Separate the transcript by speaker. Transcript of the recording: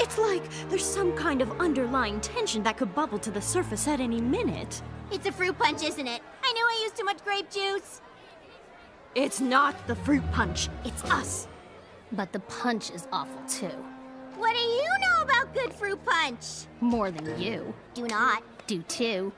Speaker 1: It's like there's some kind of underlying tension that could bubble to the surface at any minute.
Speaker 2: It's a fruit punch, isn't it? I knew I used too much grape juice.
Speaker 1: It's not the fruit punch, it's us.
Speaker 3: But the punch is awful too.
Speaker 2: What do you know about good fruit punch?
Speaker 3: More than you.
Speaker 2: Do not.
Speaker 3: Do too.